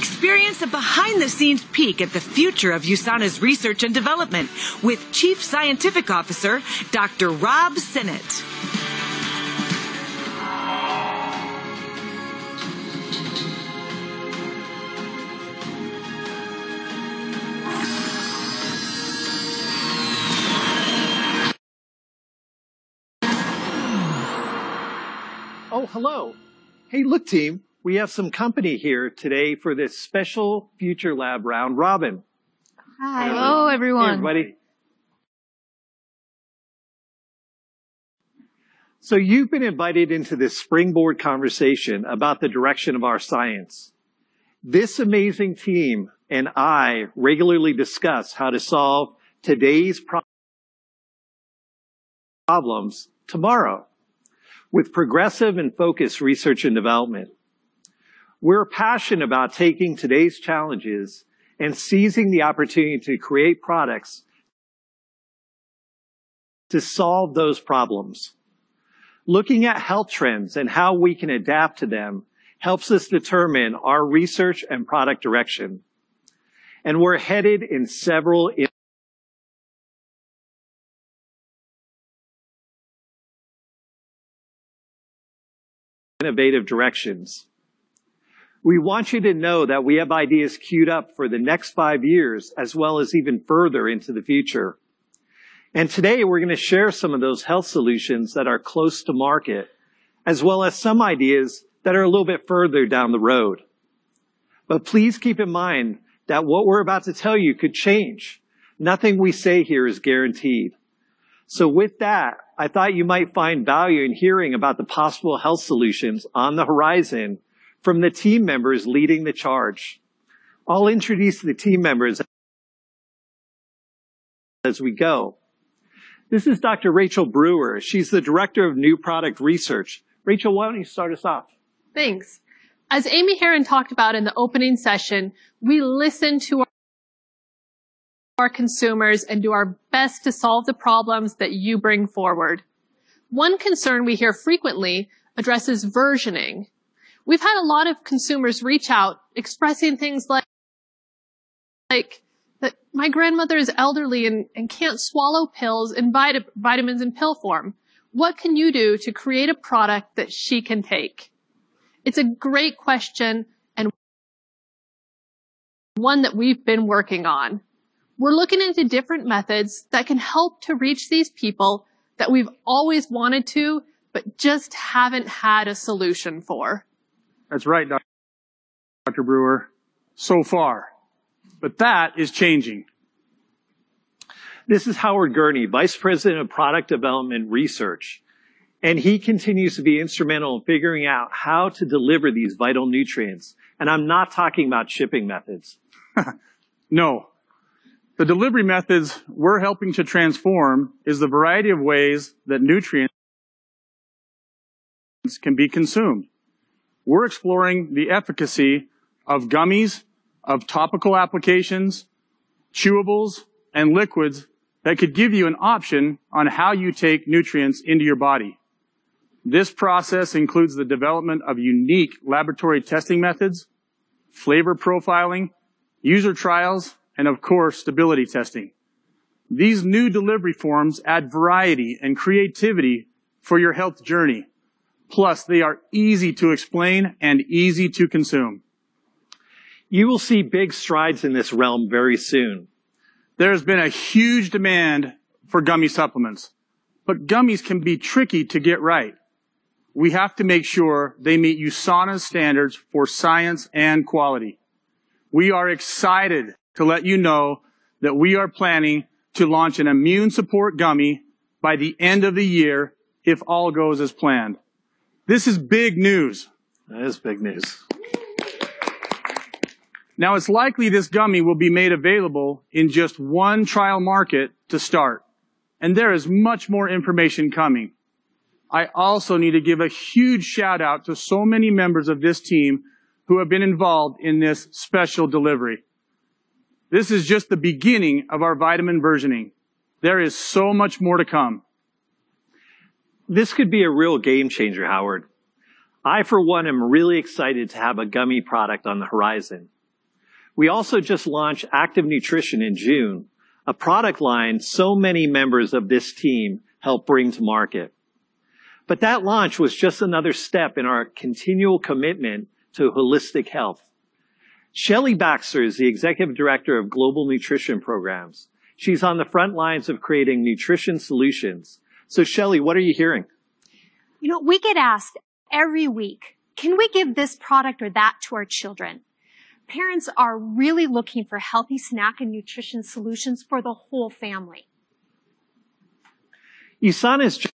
Experience a behind the scenes peek at the future of USANA's research and development with Chief Scientific Officer Dr. Rob Sinnott. Oh, hello. Hey, look, team. We have some company here today for this special Future Lab round robin. Hi. Hello, everyone. Hey, everybody. So you've been invited into this springboard conversation about the direction of our science. This amazing team and I regularly discuss how to solve today's problems tomorrow with progressive and focused research and development. We're passionate about taking today's challenges and seizing the opportunity to create products to solve those problems. Looking at health trends and how we can adapt to them helps us determine our research and product direction. And we're headed in several innovative directions. We want you to know that we have ideas queued up for the next five years, as well as even further into the future. And today we're going to share some of those health solutions that are close to market, as well as some ideas that are a little bit further down the road. But please keep in mind that what we're about to tell you could change. Nothing we say here is guaranteed. So with that, I thought you might find value in hearing about the possible health solutions on the horizon from the team members leading the charge. I'll introduce the team members as we go. This is Dr. Rachel Brewer. She's the Director of New Product Research. Rachel, why don't you start us off? Thanks. As Amy Herron talked about in the opening session, we listen to our consumers and do our best to solve the problems that you bring forward. One concern we hear frequently addresses versioning. We've had a lot of consumers reach out expressing things like, like that my grandmother is elderly and, and can't swallow pills and vit- vitamins in pill form. What can you do to create a product that she can take? It's a great question and one that we've been working on. We're looking into different methods that can help to reach these people that we've always wanted to, but just haven't had a solution for. That's right, Dr. Brewer. So far. But that is changing. This is Howard Gurney, Vice President of Product Development Research. And he continues to be instrumental in figuring out how to deliver these vital nutrients. And I'm not talking about shipping methods. no. The delivery methods we're helping to transform is the variety of ways that nutrients can be consumed we're exploring the efficacy of gummies, of topical applications, chewables, and liquids that could give you an option on how you take nutrients into your body. This process includes the development of unique laboratory testing methods, flavor profiling, user trials, and of course, stability testing. These new delivery forms add variety and creativity for your health journey Plus, they are easy to explain and easy to consume. You will see big strides in this realm very soon. There's been a huge demand for gummy supplements, but gummies can be tricky to get right. We have to make sure they meet USANA's standards for science and quality. We are excited to let you know that we are planning to launch an immune support gummy by the end of the year if all goes as planned. This is big news. That is big news. Now it's likely this gummy will be made available in just one trial market to start. And there is much more information coming. I also need to give a huge shout out to so many members of this team who have been involved in this special delivery. This is just the beginning of our vitamin versioning. There is so much more to come. This could be a real game changer, Howard. I, for one, am really excited to have a gummy product on the horizon. We also just launched Active Nutrition in June, a product line so many members of this team helped bring to market. But that launch was just another step in our continual commitment to holistic health. Shelli Baxter is the Executive Director of Global Nutrition Programs. She's on the front lines of creating nutrition solutions. So Shelli, what are you hearing? You know, we get asked every week, can we give this product or that to our children? Parents are really looking for healthy snack and nutrition solutions for the whole family. USANA is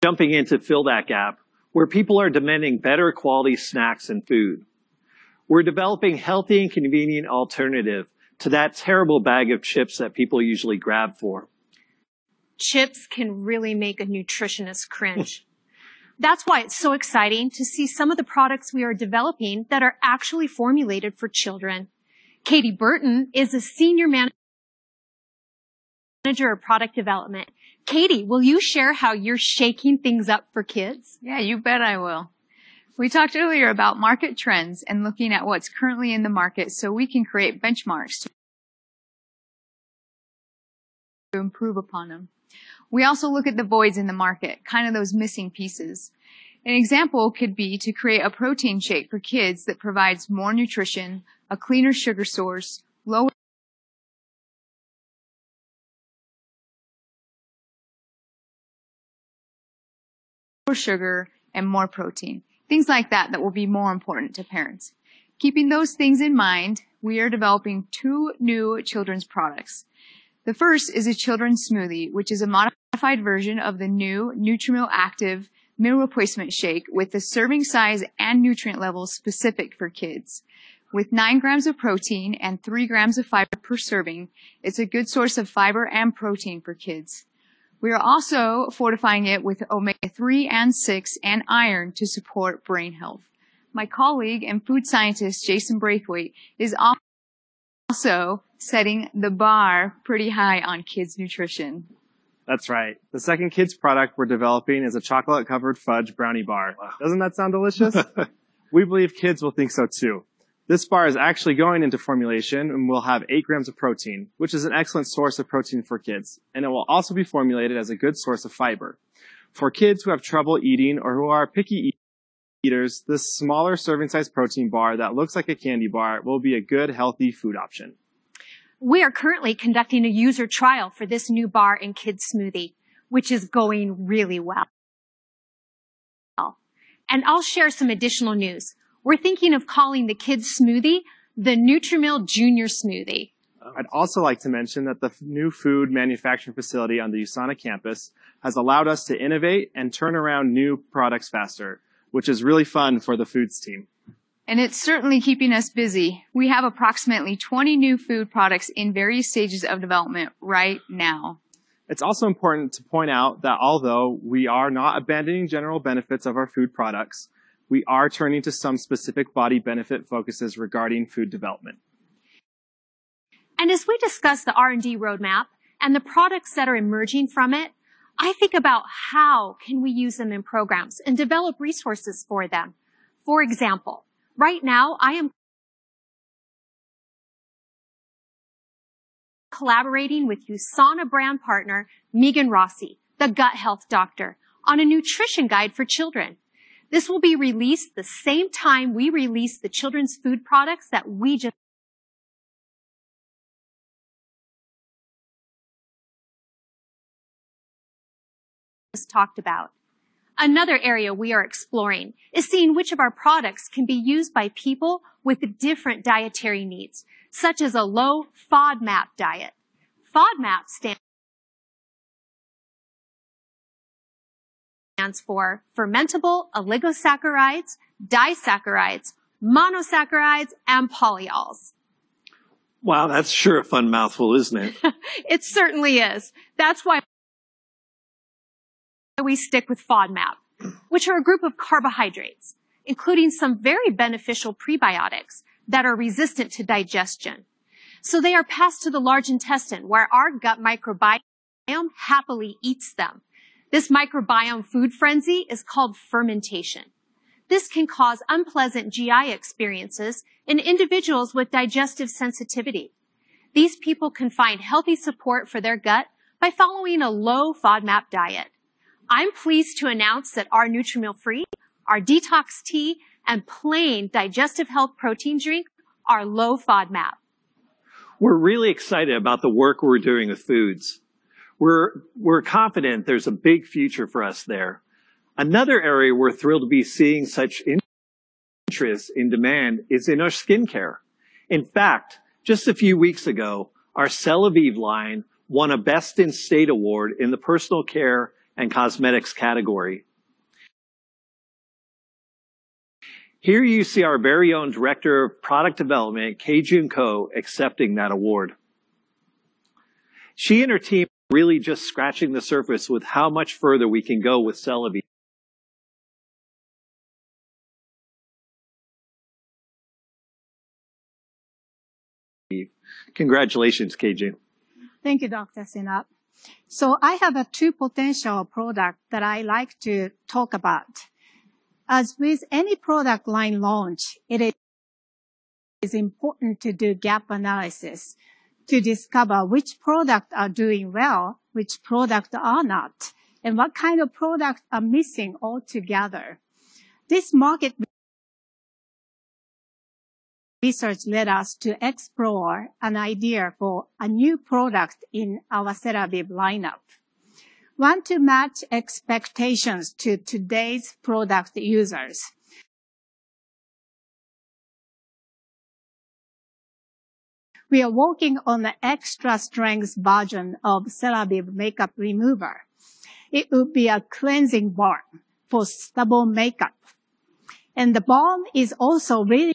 jumping in to fill that gap where people are demanding better quality snacks and food. We're developing healthy and convenient alternative to that terrible bag of chips that people usually grab for. Chips can really make a nutritionist cringe. That's why it's so exciting to see some of the products we are developing that are actually formulated for children. Katie Burton is a senior manager of product development. Katie, will you share how you're shaking things up for kids? Yeah, you bet I will. We talked earlier about market trends and looking at what's currently in the market so we can create benchmarks to improve upon them. We also look at the voids in the market, kind of those missing pieces. An example could be to create a protein shake for kids that provides more nutrition, a cleaner sugar source, lower sugar, and more protein. Things like that that will be more important to parents. Keeping those things in mind, we are developing two new children's products. The first is a children's smoothie, which is a modified version of the new Nutrimeal Active meal replacement shake with the serving size and nutrient levels specific for kids. With 9 grams of protein and 3 grams of fiber per serving, it's a good source of fiber and protein for kids. We are also fortifying it with omega-3 and 6 and iron to support brain health. My colleague and food scientist Jason Braithwaite is also setting the bar pretty high on kids nutrition. That's right. The second kids product we're developing is a chocolate covered fudge brownie bar. Wow. Doesn't that sound delicious? we believe kids will think so too. This bar is actually going into formulation and will have 8 grams of protein, which is an excellent source of protein for kids, and it will also be formulated as a good source of fiber. For kids who have trouble eating or who are picky eaters, this smaller serving size protein bar that looks like a candy bar will be a good healthy food option. We are currently conducting a user trial for this new bar and kids smoothie, which is going really well. And I'll share some additional news. We're thinking of calling the kids smoothie the Nutrimeal Junior Smoothie. I'd also like to mention that the new food manufacturing facility on the USANA campus has allowed us to innovate and turn around new products faster, which is really fun for the foods team. And it's certainly keeping us busy. We have approximately 20 new food products in various stages of development right now. It's also important to point out that although we are not abandoning general benefits of our food products, we are turning to some specific body benefit focuses regarding food development. And as we discuss the R&D roadmap and the products that are emerging from it, I think about how can we use them in programs and develop resources for them. For example, right now I am collaborating with USANA brand partner Megan Rossi, the gut health doctor, on a nutrition guide for children. This will be released the same time we release the children's food products that we just talked about. Another area we are exploring is seeing which of our products can be used by people with different dietary needs, such as a low FODMAP diet. FODMAP stands stands for fermentable oligosaccharides, disaccharides, monosaccharides, and polyols. Wow, that's sure a fun mouthful, isn't it? it certainly is. That's why we stick with FODMAP, which are a group of carbohydrates, including some very beneficial prebiotics that are resistant to digestion. So they are passed to the large intestine where our gut microbiome happily eats them. This microbiome food frenzy is called fermentation. This can cause unpleasant GI experiences in individuals with digestive sensitivity. These people can find healthy support for their gut by following a low FODMAP diet. I'm pleased to announce that our Nutrimeal Free, our Detox Tea, and plain digestive health protein drink are low FODMAP. We're really excited about the work we're doing with foods. We're, we're confident there's a big future for us there. Another area we're thrilled to be seeing such interest in demand is in our skincare. In fact, just a few weeks ago, our Celavive line won a Best in State award in the personal care and cosmetics category. Here you see our very own Director of Product Development, Keijun Koh, accepting that award. She and her team really just scratching the surface with how much further we can go with Celavive. Congratulations, Keijun. Thank you, Dr. Sinnott. So I have a two potential product that I like to talk about. As with any product line launch, it is important to do gap analysis to discover which products are doing well, which products are not, and what kind of products are missing altogether. This market research led us to explore an idea for a new product in our Celavive lineup. Want to match expectations to today's product users. We are working on the extra strength version of Celavive makeup remover. It will be a cleansing balm for stubborn makeup. And the balm is also really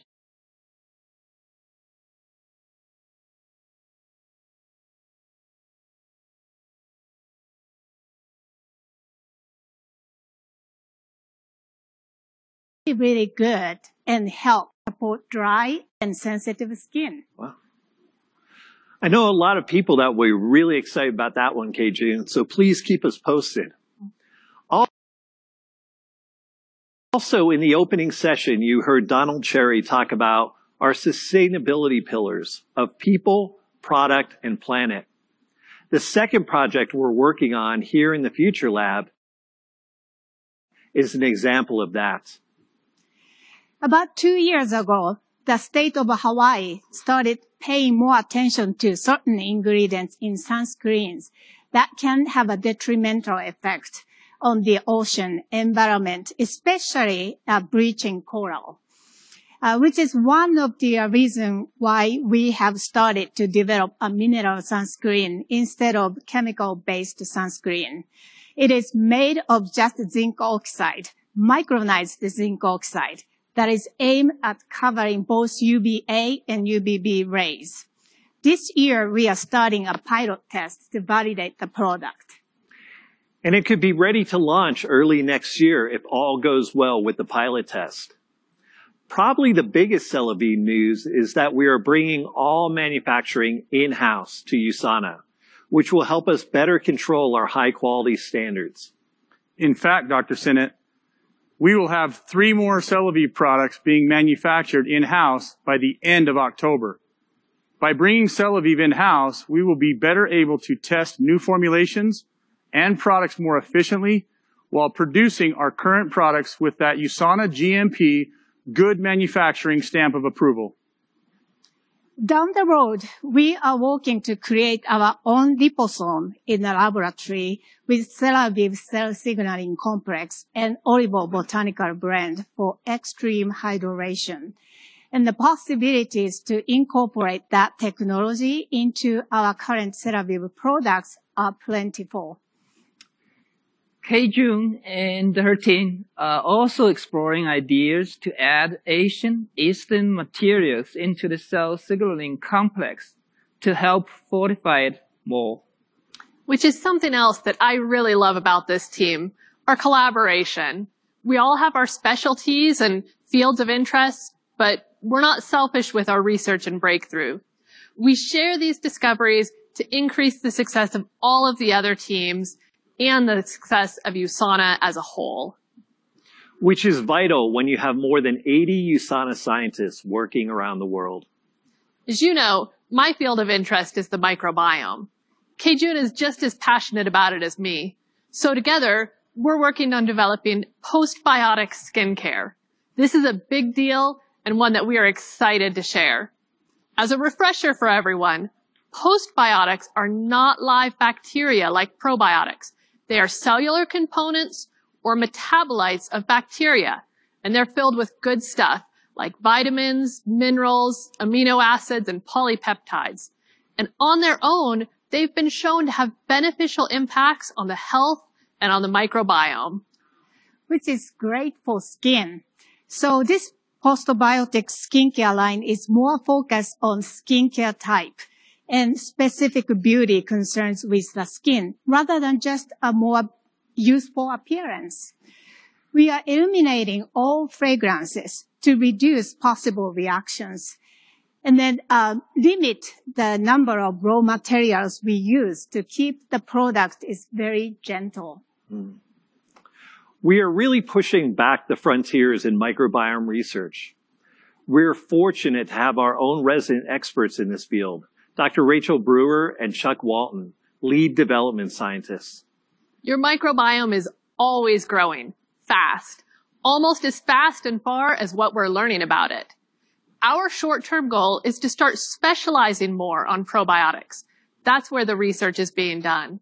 really good and help support dry and sensitive skin. Wow. I know a lot of people that were really excited about that one, Keijun, so please keep us posted. Also, in the opening session, you heard Donald Cherry talk about our sustainability pillars of people, product, and planet. The second project we're working on here in the Future Lab is an example of that. About two years ago, the state of Hawaii started paying more attention to certain ingredients in sunscreens that can have a detrimental effect on the ocean environment, especially uh, bleaching coral, uh, which is one of the uh, reasons why we have started to develop a mineral sunscreen instead of chemical-based sunscreen. It is made of just zinc oxide, micronized zinc oxide, that is aimed at covering both UVA and UVB rays. This year, we are starting a pilot test to validate the product. And it could be ready to launch early next year if all goes well with the pilot test. Probably the biggest Celavive news is that we are bringing all manufacturing in-house to USANA, which will help us better control our high quality standards. In fact, Dr. Sinnott, we will have three more Celavive products being manufactured in-house by the end of October. By bringing Celavive in-house, we will be better able to test new formulations and products more efficiently while producing our current products with that USANA GMP good manufacturing stamp of approval. Down the road, we are working to create our own liposome in the laboratory with Celavive cell signaling complex and Olivo botanical blend for extreme hydration. And the possibilities to incorporate that technology into our current Celavive products are plentiful. Keijun and her team are also exploring ideas to add Asian Eastern materials into the cell signaling complex to help fortify it more. Which is something else that I really love about this team, our collaboration. We all have our specialties and fields of interest, but we're not selfish with our research and breakthrough. We share these discoveries to increase the success of all of the other teams and the success of USANA as a whole. which is vital when you have more than 80 USANA scientists working around the world. As you know, my field of interest is the microbiome. Keijun is just as passionate about it as me. So together, we're working on developing postbiotic skincare. This is a big deal and one that we are excited to share. As a refresher for everyone, postbiotics are not live bacteria like probiotics. They are cellular components or metabolites of bacteria, and they're filled with good stuff like vitamins, minerals, amino acids, and polypeptides. And on their own, they've been shown to have beneficial impacts on the health and on the microbiome. Which is great for skin. So this postbiotic skincare line is more focused on skincare type and specific beauty concerns with the skin rather than just a more useful appearance. We are eliminating all fragrances to reduce possible reactions and then uh, limit the number of raw materials we use to keep the product is very gentle. Mm. We are really pushing back the frontiers in microbiome research. We're fortunate to have our own resident experts in this field, Dr. Rachel Brewer and Chuck Walton, lead development scientists. Your microbiome is always growing, fast, almost as fast and far as what we're learning about it. Our short-term goal is to start specializing more on probiotics. That's where the research is being done.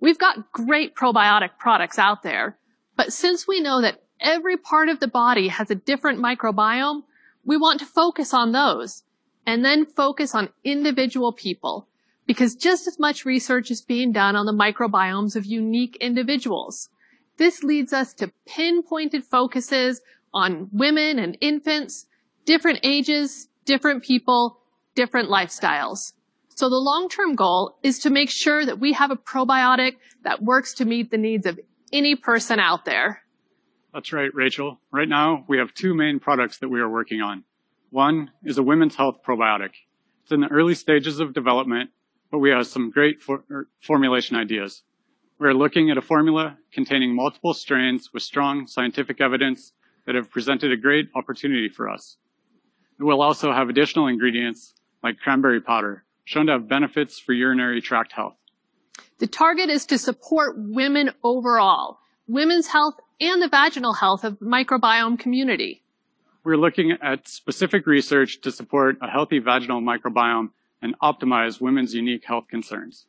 We've got great probiotic products out there, but since we know that every part of the body has a different microbiome, we want to focus on those and then focus on individual people because just as much research is being done on the microbiomes of unique individuals. This leads us to pinpointed focuses on women and infants, different ages, different people, different lifestyles. So the long-term goal is to make sure that we have a probiotic that works to meet the needs of any person out there. That's right, Rachel. Right now, we have two main products that we are working on. One is a women's health probiotic. It's in the early stages of development but we have some great for, er, formulation ideas. We're looking at a formula containing multiple strains with strong scientific evidence that have presented a great opportunity for us. It will also have additional ingredients like cranberry powder, shown to have benefits for urinary tract health. The target is to support women overall, women's health and the vaginal health of microbiome community. We're looking at specific research to support a healthy vaginal microbiome and optimize women's unique health concerns.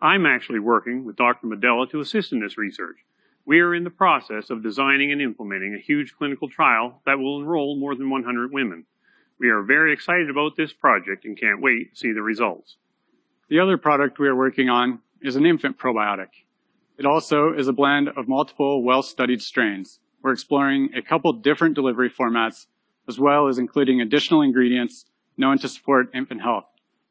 I'm actually working with Dr. Maddela to assist in this research. We are in the process of designing and implementing a huge clinical trial that will enroll more than 100 women. We are very excited about this project and can't wait to see the results. The other product we are working on is an infant probiotic. It also is a blend of multiple well-studied strains. We're exploring a couple different delivery formats, as well as including additional ingredients known to support infant health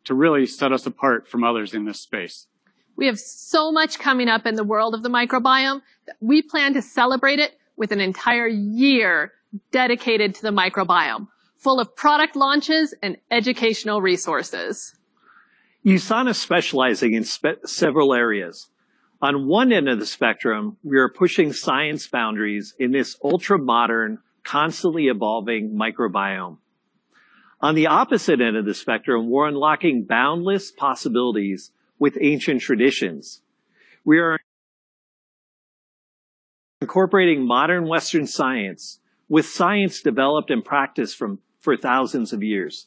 to really set us apart from others in this space. We have so much coming up in the world of the microbiome that we plan to celebrate it with an entire year dedicated to the microbiome, full of product launches and educational resources. USANA is specializing in spe- several areas. On one end of the spectrum, we are pushing science boundaries in this ultra modern, constantly evolving microbiome. On the opposite end of the spectrum, we're unlocking boundless possibilities with ancient traditions. We are incorporating modern Western science with science developed and practiced from, for thousands of years.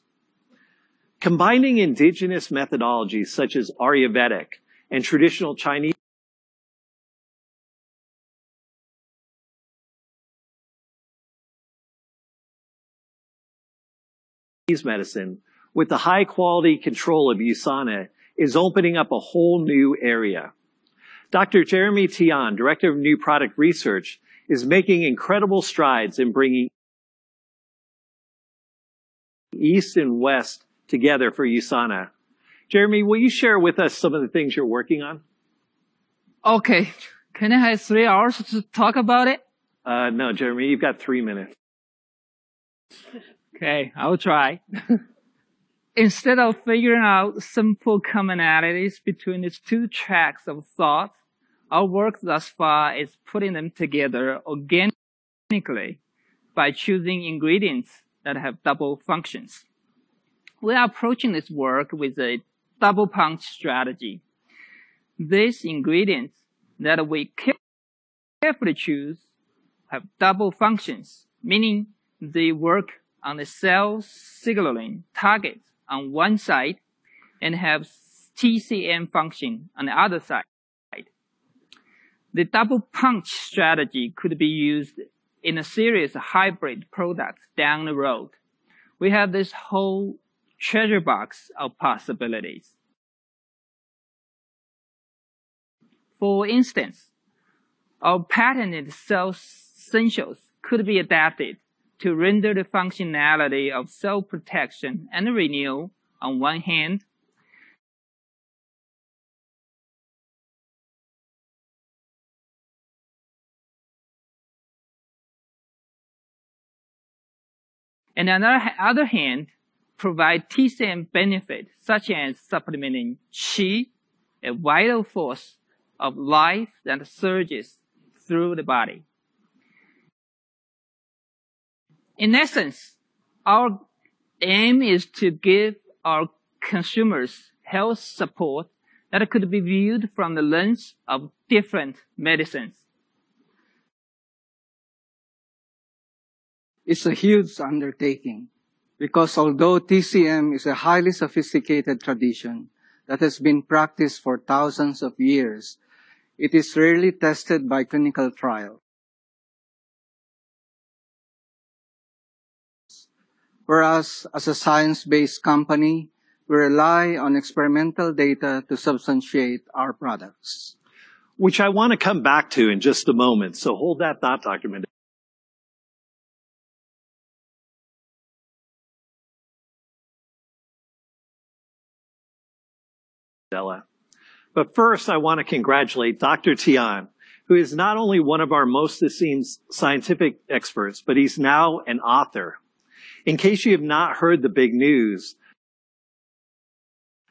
Combining indigenous methodologies such as Ayurvedic and traditional Chinese medicine with the high quality control of USANA is opening up a whole new area. Dr. Jeremy Tian, Director of New Product Research, is making incredible strides in bringing East and West together for USANA. Jeremy, will you share with us some of the things you're working on? Okay. Can I have three hours to talk about it? Uh, no, Jeremy, you've got three minutes. Okay, I'll try. Instead of figuring out simple commonalities between these two tracks of thought, our work thus far is putting them together organically by choosing ingredients that have double functions. We are approaching this work with a double punch strategy. These ingredients that we carefully choose have double functions, meaning they work on the cell signaling targets on one side and have TCM function on the other side. The double punch strategy could be used in a series of hybrid products down the road. We have this whole treasure box of possibilities. For instance, our patented CellSentials could be adapted to render the functionality of cell protection and renewal on one hand, and on the other hand, provide TCM benefit such as supplementing Qi, a vital force of life that surges through the body. In essence, our aim is to give our consumers health support that could be viewed from the lens of different medicines. It's a huge undertaking because although TCM is a highly sophisticated tradition that has been practiced for thousands of years, it is rarely tested by clinical trial. Whereas as a science-based company, we rely on experimental data to substantiate our products. Which I want to come back to in just a moment, so hold that thought, Dr. Maddela. But first, I want to congratulate Dr. Tian, who is not only one of our most esteemed scientific experts, but he's now an author. In case you have not heard the big news,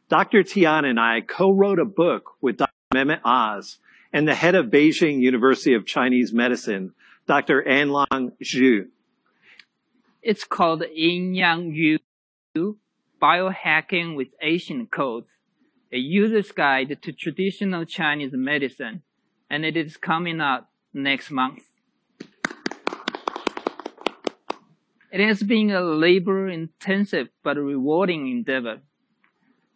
Dr. Tian and I co-wrote a book with Dr. Mehmet Oz and the head of Beijing University of Chinese Medicine, Dr. Anlong Xu. It's called Yin Yang Yu, Biohacking with Asian Codes a user's guide to traditional Chinese medicine, and it is coming out next month. It has been a labor-intensive but rewarding endeavor.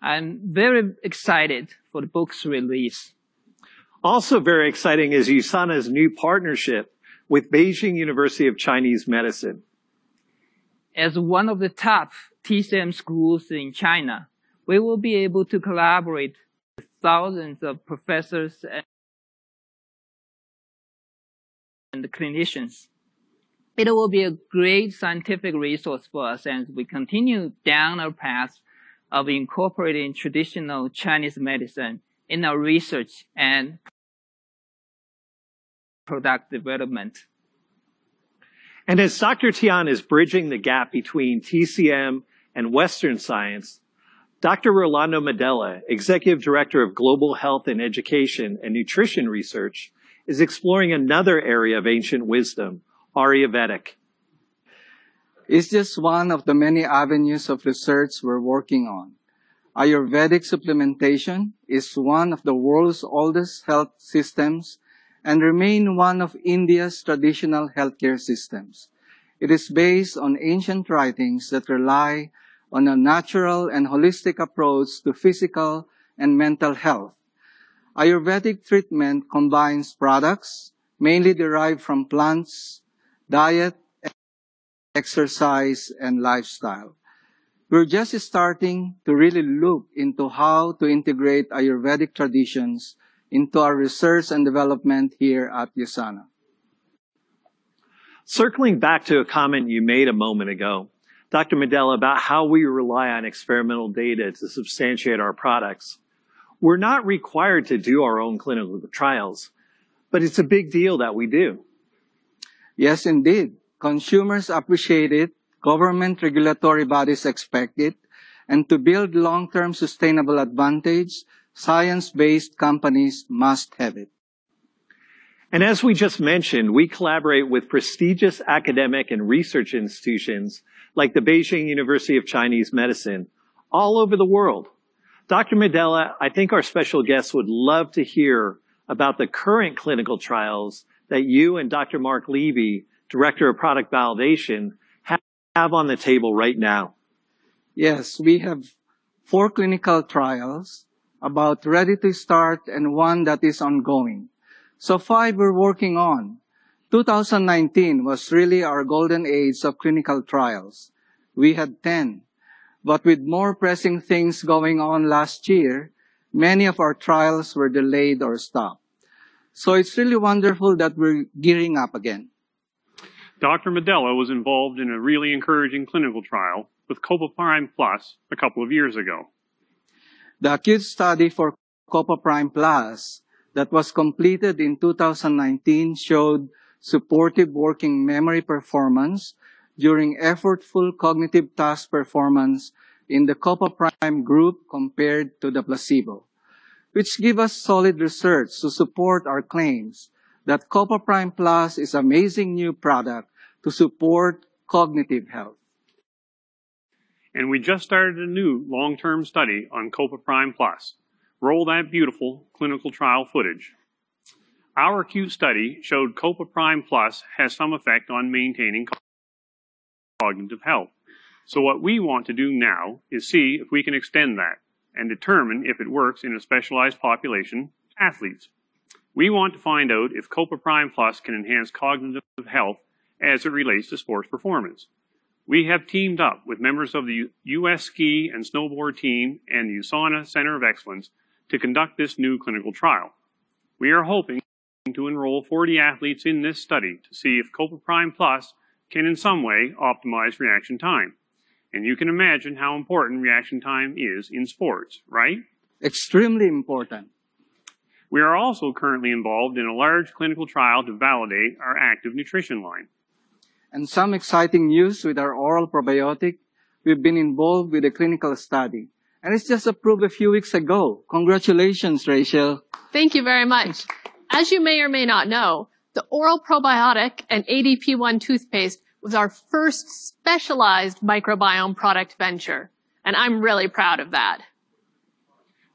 I'm very excited for the book's release. Also very exciting is USANA's new partnership with Beijing University of Chinese Medicine. As one of the top TCM schools in China, we will be able to collaborate with thousands of professors and clinicians. It will be a great scientific resource for us as we continue down our path of incorporating traditional Chinese medicine in our research and product development. And as Dr. Tian is bridging the gap between TCM and Western science, Dr. Rolando Maddela, Executive Director of Global Health and Education and Nutrition Research, is exploring another area of ancient wisdom, Ayurvedic. It's just one of the many avenues of research we're working on. Ayurvedic supplementation is one of the world's oldest health systems and remain one of India's traditional healthcare systems. It is based on ancient writings that rely on a natural and holistic approach to physical and mental health. Ayurvedic treatment combines products mainly derived from plants, diet, exercise, and lifestyle. We're just starting to really look into how to integrate Ayurvedic traditions into our research and development here at USANA. Circling back to a comment you made a moment ago, Dr. Maddela, about how we rely on experimental data to substantiate our products. We're not required to do our own clinical trials, but it's a big deal that we do. Yes, indeed. Consumers appreciate it, government regulatory bodies expect it, and to build long-term sustainable advantage, science-based companies must have it. And as we just mentioned, we collaborate with prestigious academic and research institutions like the Beijing University of Chinese Medicine all over the world. Dr. Maddela, I think our special guests would love to hear about the current clinical trials that you and Dr. Mark Levy, Director of Product Validation, have on the table right now. Yes, we have four clinical trials, about ready to start and one that is ongoing. So five we're working on. 2019 was really our golden age of clinical trials. We had 10. But with more pressing things going on last year, many of our trials were delayed or stopped. So it's really wonderful that we're gearing up again. Dr. Maddela was involved in a really encouraging clinical trial with Copaprime Plus a couple of years ago. The acute study for Copaprime Plus that was completed in 2019 showed supportive working memory performance during effortful cognitive task performance in the Copaprime group compared to the placebo, which give us solid research to support our claims that Copa Prime Plus is amazing new product to support cognitive health. And we just started a new long-term study on Copa Prime Plus. Roll that beautiful clinical trial footage. Our acute study showed Copa Prime Plus has some effect on maintaining cognitive health. So what we want to do now is see if we can extend that and determine if it works in a specialized population, athletes. We want to find out if Copaprime Plus can enhance cognitive health as it relates to sports performance. We have teamed up with members of the U.S. ski and snowboard team and the USANA Center of Excellence to conduct this new clinical trial. We are hoping to enroll 40 athletes in this study to see if Copaprime Plus can in some way optimize reaction time. And you can imagine how important reaction time is in sports, right? Extremely important. We are also currently involved in a large clinical trial to validate our active nutrition line. And some exciting news with our oral probiotic. We've been involved with a clinical study. And it's just approved a few weeks ago. Congratulations, Rachel. Thank you very much. As you may or may not know, the oral probiotic and ADP1 toothpaste was our first specialized microbiome product venture. And I'm really proud of that.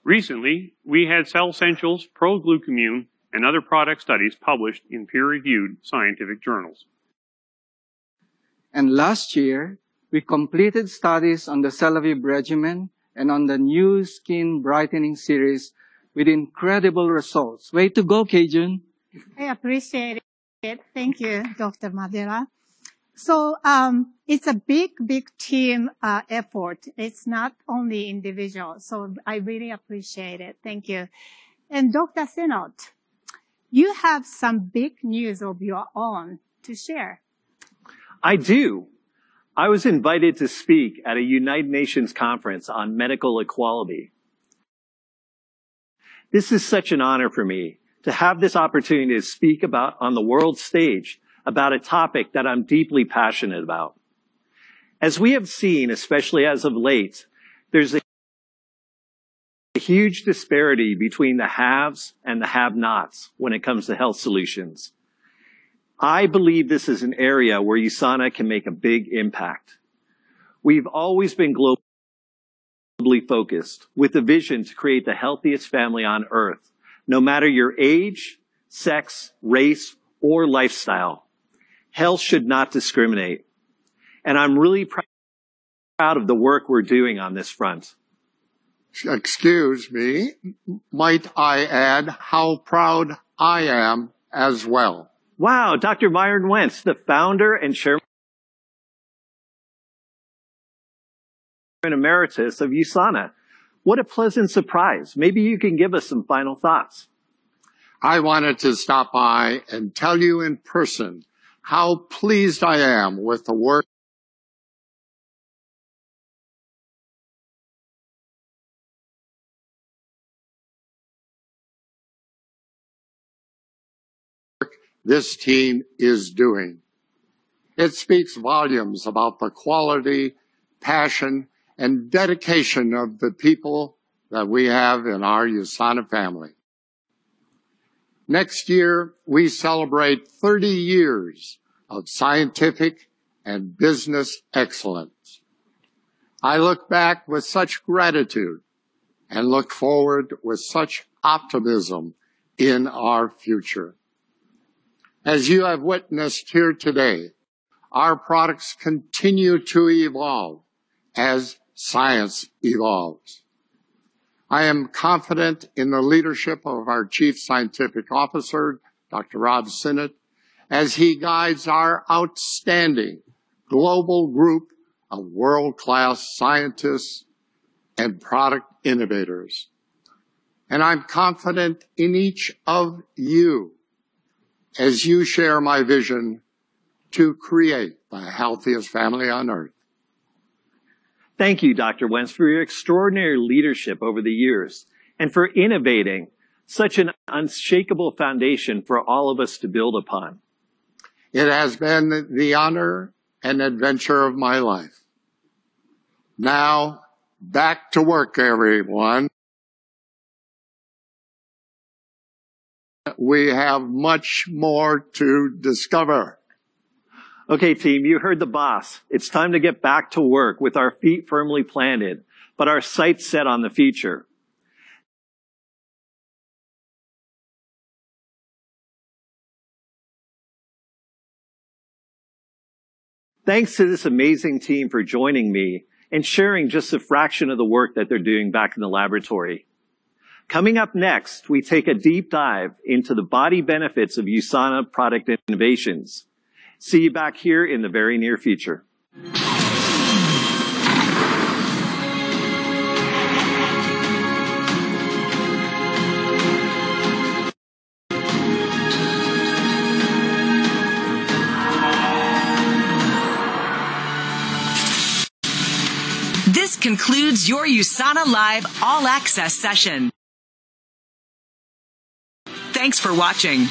Recently, we had CellSentials, ProGlucamune, and other product studies published in peer-reviewed scientific journals. And last year, we completed studies on the Celavive regimen and on the new skin brightening series with incredible results. Way to go, Keijun. I appreciate it. Thank you, Dr. Maddela. So um, it's a big, big team uh, effort. It's not only individual. So I really appreciate it. Thank you. And Dr. Sinnott, you have some big news of your own to share. I do. I was invited to speak at a United Nations conference on medical equality. This is such an honor for me to have this opportunity to speak about on the world stage about a topic that I'm deeply passionate about. As we have seen, especially as of late, there's a huge disparity between the haves and the have-nots when it comes to health solutions. I believe this is an area where USANA can make a big impact. We've always been globally focused with the vision to create the healthiest family on earth, no matter your age, sex, race, or lifestyle. Health should not discriminate. And I'm really proud of the work we're doing on this front. Excuse me. Might I add how proud I am as well? Wow, Dr. Myron Wentz, the founder and chairman emeritus of USANA. What a pleasant surprise. Maybe you can give us some final thoughts. I wanted to stop by and tell you in person how pleased I am with the work this team is doing. It speaks volumes about the quality, passion, and dedication of the people that we have in our USANA family. Next year, we celebrate 30 years of scientific and business excellence. I look back with such gratitude and look forward with such optimism in our future. As you have witnessed here today, our products continue to evolve as science evolves. I am confident in the leadership of our Chief Scientific Officer, Dr. Rob Sinnott, as he guides our outstanding global group of world-class scientists and product innovators. And I'm confident in each of you as you share my vision to create the healthiest family on earth. Thank you, Dr. Wentz, for your extraordinary leadership over the years and for innovating such an unshakable foundation for all of us to build upon. It has been the honor and adventure of my life. Now, back to work, everyone. We have much more to discover. Okay, team, you heard the boss. It's time to get back to work with our feet firmly planted, but our sights set on the future. Thanks to this amazing team for joining me and sharing just a fraction of the work that they're doing back in the laboratory. Coming up next, we take a deep dive into the body benefits of USANA product innovations. See you back here in the very near future. This concludes your USANA Live All Access session. Thanks for watching.